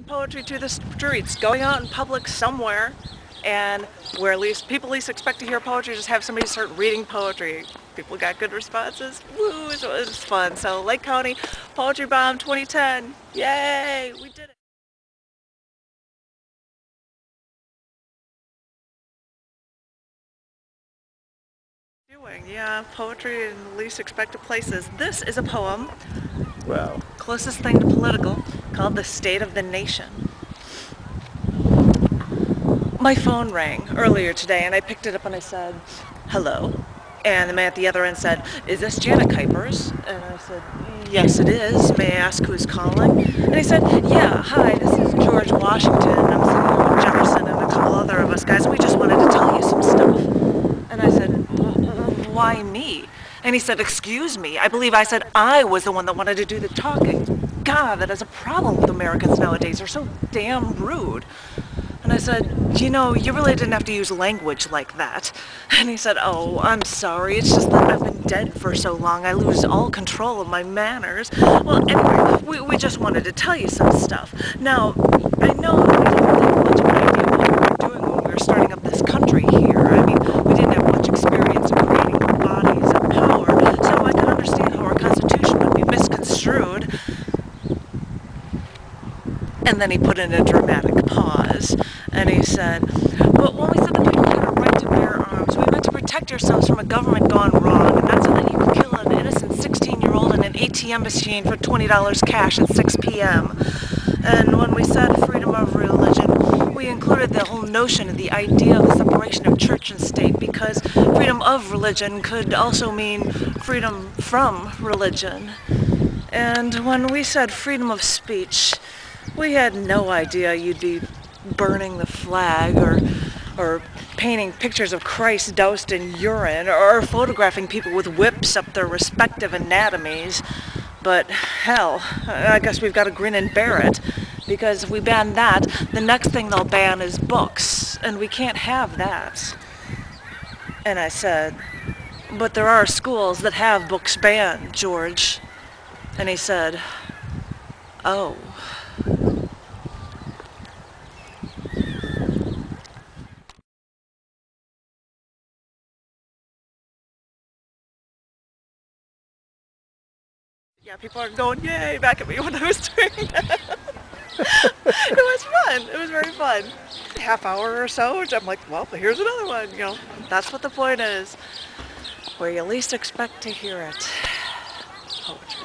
poetry to the streets, going out in public somewhere, and where least people least expect to hear poetry, just have somebody start reading poetry. People got good responses. Woo! It was fun. So Lake County Poetry Bomb 2010. Yay! We did it. Doing, yeah, poetry in least expected places. This is a poem, Wow. closest thing to political, called The State of the Nation. My phone rang earlier today and I picked it up and I said, hello. And the man at the other end said, is this Janet Kuypers? And I said, yes it is. May I ask who's calling? And he said, yeah, hi, this is George Washington. I'm with Jefferson and a couple other of us guys. We just wanted to tell you some stuff. And I said, "Wh- wh- why me? And he said, excuse me. I believe I said I was the one that wanted to do the talking. God, that is a problem with Americans nowadays. They're so damn rude. And I said, you know, you really didn't have to use language like that. And he said, oh, I'm sorry. It's just that I've been dead for so long. I lose all control of my manners. Well, anyway, we, we just wanted to tell you some stuff. Now, I know that we didn't have much idea what we were doing when we were starting up this country here. I mean, we didn't have much experience in creating bodies of power, so I could understand how our Constitution would be misconstrued. And then he put in a dramatic pause, and he said, But when we said that people had a right to bear arms, we meant to protect ourselves from a government gone wrong, and not so that you could kill an innocent 16-year-old in an ATM machine for $20 cash at 6 p.m. And when we said freedom of religion, we included the whole notion of the idea of the separation of church and state because freedom of religion could also mean freedom from religion. And when we said freedom of speech, we had no idea you'd be burning the flag or or painting pictures of Christ doused in urine or photographing people with whips up their respective anatomies. But hell, I guess we've got to grin and bear it. Because if we ban that, the next thing they'll ban is books. And we can't have that. And I said, But there are schools that have books banned, George. And he said, Oh. Yeah, people are going yay back at me when I was doing that. it was fun. It was very fun. Half hour or so, I'm like, well, here's another one. You know, that's what the point is. Where you least expect to hear it. Oh, Poetry.